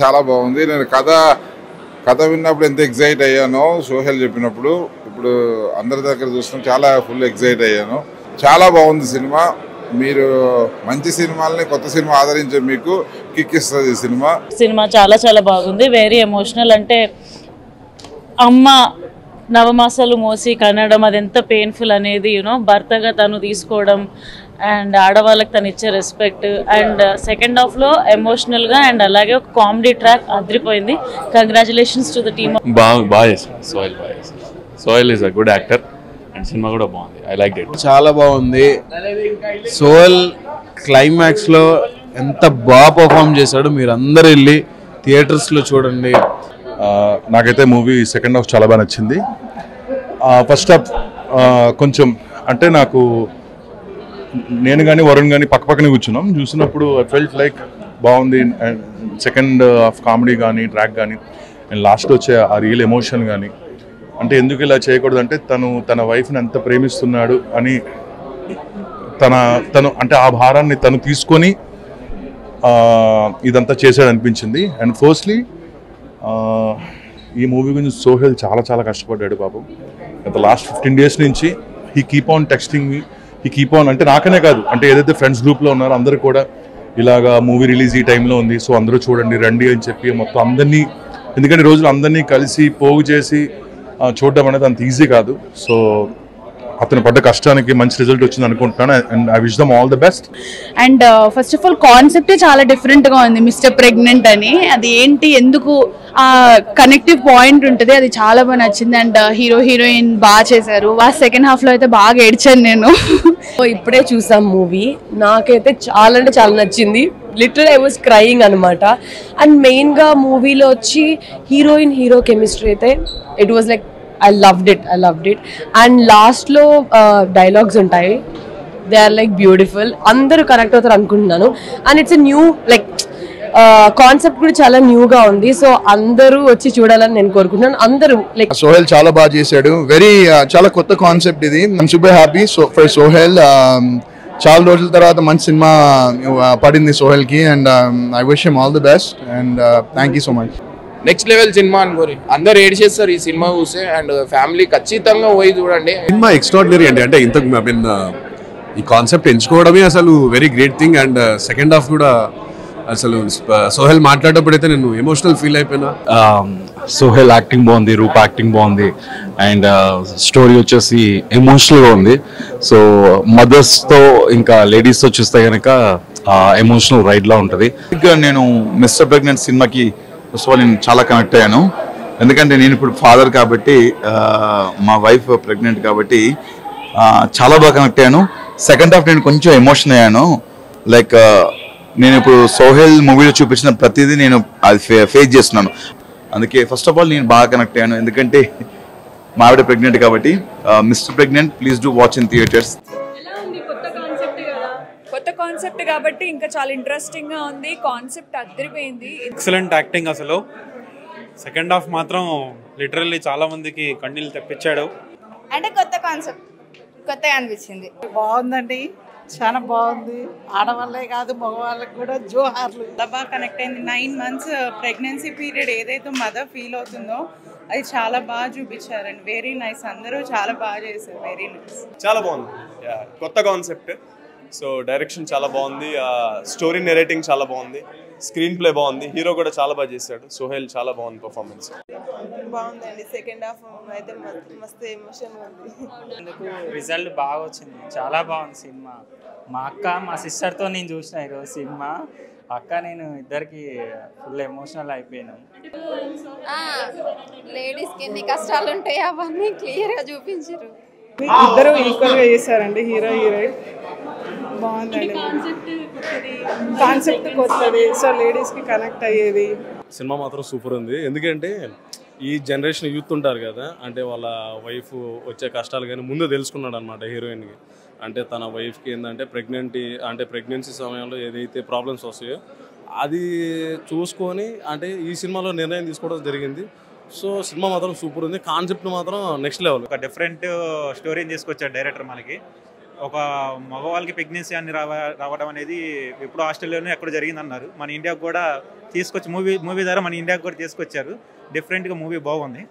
చాలా బాగుంది. నేను కథ కథ విన్నప్పుడు ఎంత ఎగ్జైట్ అయ్యానో సోహెల్ చెప్పినప్పుడు ఇప్పుడు అందరి దగ్గర చూస్తున్నాం చాలా ఫుల్ ఎగ్జైట్ అయ్యాను. చాలా బాగుంది సినిమా. మీరు మంచి సినిమాలని కొత్త సినిమా ఆదరించే మీకు కిక్ ఇస్తుంది సినిమా. సినిమా చాలా చాలా బాగుంది. వెరీ ఎమోషనల్ అంటే అమ్మ నవమాసాలు మోసి కనడం అది ఎంత పెయిన్ఫుల్ అనేది యూనో భర్తగా తను తీసుకోవడం అండ్ ఆడవాళ్ళకి తను ఇచ్చే రెస్పెక్ట్ అండ్ సెకండ్ హాఫ్లో ఎమోషనల్గా అండ్ అలాగే ఒక కామెడీ ట్రాక్ అదిరిపోయింది. కంగ్రాచులేషన్స్ టు ద టీమ్ బాగా Sohel Sohel is a good actor and cinema కూడా బాగుంది. ఐ లైక్ ఇట్ చాలా బాగుంది. సోల్ క్లైమాక్స్లో ఎంత బాగా పర్ఫామ్ చేశాడు మీరు అందరు వెళ్ళి థియేటర్స్లో చూడండి. నాకైతే మూవీ సెకండ్ హాఫ్ చాలా బాగా నచ్చింది. ఫస్ట్ హాఫ్ కొంచెం అంటే నాకు నేను కానీ వరుణ్ కానీ పక్క పక్కనే కూర్చున్నాం. చూసినప్పుడు ఐ ఫెల్ట్ లైక్ బాగుంది. అండ్ సెకండ్ హాఫ్ కామెడీ కానీ ట్రాక్ కానీ అండ్ లాస్ట్ వచ్చే ఆ రియల్ ఎమోషన్ కానీ అంటే ఎందుకు ఇలా చేయకూడదు అంటే తను తన వైఫ్ని ఎంత ప్రేమిస్తున్నాడు అని తన తను అంటే ఆ భారాన్ని తను తీసుకొని ఇదంతా చేశాడు అనిపించింది అండ్ ఫస్ట్లీ ఈ మూవీ గురించి సోహెల్ చాలా చాలా కష్టపడ్డాడు పాపం గత లాస్ట్ ఫిఫ్టీన్ డేస్ నుంచి he keep on texting me he keep on అంటే నాకనే కాదు అంటే ఏదైతే ఫ్రెండ్స్ గ్రూప్లో ఉన్నారో అందరూ కూడా ఇలాగా మూవీ రిలీజ్ ఈ టైంలో ఉంది. సో అందరూ చూడండి రండి అని చెప్పి మొత్తం అందరినీ ఎందుకంటే ఈ రోజులు అందరినీ కలిసి పోగు చేసి చూడడం అనేది అంత ఈజీ కాదు. సో అతను పడ్డ కష్టానికి మంచి రిజల్ట్ వచ్చింది అనుకుంటున్నాను. And I wish them all the best and first of all కాన్సెప్టే చాలా డిఫరెంట్గా ఉంది మిస్టర్ ప్రెగ్నెంట్ అని. అది ఏంటి ఎందుకు ఆ కనెక్టివ్ పాయింట్ ఉంటుంది అది చాలా బాగా నచ్చింది. అండ్ హీరో హీరోయిన్ బాగా చేశారు. ఆ సెకండ్ హాఫ్లో అయితే బాగా ఏడ్చాను నేను. సో ఇప్పుడే చూసాం మూవీ నాకైతే చాలా అంటే చాలా నచ్చింది. లిటిల్ ఐ వాజ్ క్రయింగ్ అనమాట అండ్ మెయిన్గా మూవీలో వచ్చి హీరోయిన్ హీరో కెమిస్ట్రీ అయితే it was like I loved it I loved it and లాస్ట్లో డైలాగ్స్ ఉంటాయి. దే ఆర్ లైక్ బ్యూటిఫుల్ అందరూ కనెక్ట్ అవుతారు అనుకుంటున్నాను. And it's new like concept కూడా చాలా న్యూగా ఉంది. సో అందరూ వచ్చి చూడాలని నేను కోరుకుంటున్నాను. అందరూ లైక్ సోహెల్ చాలా బాగా చేశాడు. వెరీ uh, చాలా కొత్త కాన్సెప్ట్ ఇది. Super happy so for Sohel చాలా రోజుల తర్వాత మంచి సినిమా uh, పడింది సోహెల్కి and I wish him all the best and thank you so much next level cinema అనుకోరి. అందరు ఏడ్ చేస్తారు ఈ సినిమా చూస్తే అండ్ ఫ్యామిలీ ఖచ్చితంగా పోయి చూడండి. సినిమా ఎక్స్ట్రాడినరీ అండి. అంటే ఇంత ఐ మీన్ ఈ కాన్సెప్ట్ ఎంచుకోవడమే అసలు very great thing and second half కూడా అసలు సోహెల్ మాట్లాడేటప్పుడు అయితే నేను ఎమోషనల్ ఫీల్ అయిపోయినా. సోహెల్ యాక్టింగ్ బాగుంది రూప్ యాక్టింగ్ బాగుంది అండ్ స్టోరీ వచ్చేసి ఎమోషనల్గా ఉంది. సో మదర్స్తో ఇంకా లేడీస్తో చూస్తే కనుక ఎమోషనల్ రైడ్లా ఉంటుంది. నేను మిస్టర్ ప్రెగ్నెంట్ సినిమాకి ఫస్ట్ ఆఫ్ ఆల్ నేను చాలా కనెక్ట్ అయ్యాను. ఎందుకంటే నేను ఇప్పుడు ఫాదర్ కాబట్టి మా వైఫ్ ప్రెగ్నెంట్ కాబట్టి చాలా బాగా కనెక్ట్ అయ్యాను. సెకండ్ హాఫ్ నేను కొంచెం ఎమోషన్ అయ్యాను. లైక్ నేను ఇప్పుడు సోహెల్ మూవీలో చూపించిన ప్రతిదీ నేను అది ఫేస్ చేస్తున్నాను. అందుకే ఫస్ట్ ఆఫ్ ఆల్ నేను బాగా కనెక్ట్ అయ్యాను. ఎందుకంటే మా ఆవిడ ప్రెగ్నెంట్ కాబట్టి Mr pregnant please do watch in theatres concept కాబట్టి ఇంకా చాలా ఇంట్రెస్టింగ్గా ఉంది. కాన్సెప్ట్ అదిరిపోయింది ఎక్సలెంట్ యాక్టింగ్ అసలు. సెకండ్ హాఫ్ మాత్రం లిటరల్లీ చాలా మందికి కన్నీళ్ళు తెప్పించాడు. అంటే కొత్త కాన్సెప్ట్ కొత్తగా అనిపించింది. బాగుందండి. చాలా బాగుంది. ఆడవాళ్ళే కాదు మగవాళ్ళకి కూడా జోహార్లు. బాగా కనెక్ట్ అయింది. నైన్ మంత్స్ ప్రెగ్నెన్సీ పీరియడ్ ఏదైతే మదర్ ఫీల్ అవుతుందో అది చాలా బాగా చూపించారండి. వెరీ నైస్ అందరూ చాలా బాగా చేశారు. వెరీ నైస్ చాలా బాగుంది. కొత్త కాన్సెప్ట్ సో డైరెక్షన్ చాలా బాగుంది స్టోరీ నెరేటింగ్ చాలా బాగుంది స్క్రీన్ ప్లే బాగుంది హీరో కూడా చాలా బాగా చేశాడు సోహెల్ చాలా బాగుంది పర్ఫార్మెన్స్ బాగుందండి సెకండ్ హాఫ్ అయితే మస్తు ఎమోషన్ ఉంది. రిజల్ట్ బాగా వచ్చింది చాలా బాగుంది సినిమా. మా అక్క మా సిస్టర్తో నేను చూసిన ఈరోజు సినిమా. అక్క నేను ఇద్దరికి ఫుల్ ఎమోషనల్ అయిపోయాను. లేడీస్కి ఎన్ని కష్టాలు ఉంటాయి అవన్నీ క్లియర్గా చూపించారు ఇద్దరు ఈక్వల్గా చేశారండి హీరో హీరోయిన్. బాగుందండి కాన్సెప్ట్ కొత్తది. సో లేడీస్కి కనెక్ట్ అయ్యేది. సినిమా మాత్రం సూపర్ ఉంది. ఎందుకంటే ఈ జనరేషన్ యూత్ ఉంటారు కదా అంటే వాళ్ళ వైఫ్ వచ్చే కష్టాలు కానీ ముందు తెలుసుకున్నాడు అనమాట హీరోయిన్కి అంటే తన వైఫ్కి ఏంటంటే ప్రెగ్నెంటీ అంటే ప్రెగ్నెన్సీ సమయంలో ఏదైతే ప్రాబ్లమ్స్ వస్తాయో అది చూసుకొని అంటే ఈ సినిమాలో నిర్ణయం తీసుకోవడం జరిగింది. సో సినిమా మాత్రం సూపర్ ఉంది. కాన్సెప్ట్ మాత్రం నెక్స్ట్ లెవెల్ ఒక డిఫరెంట్ స్టోరీని తీసుకొచ్చాడు డైరెక్టర్ మనకి. ఒక మగవాళ్ళకి ప్రెగ్నెన్సీ అని రావ రావడం అనేది ఎప్పుడు ఆస్ట్రేలియాలోనే ఎక్కడ జరిగింది అన్నారు మన ఇండియాకు కూడా తీసుకొచ్చి మూవీ మూవీ ద్వారా మన ఇండియాకు కూడా తీసుకొచ్చారు. డిఫరెంట్గా మూవీ బాగుంది.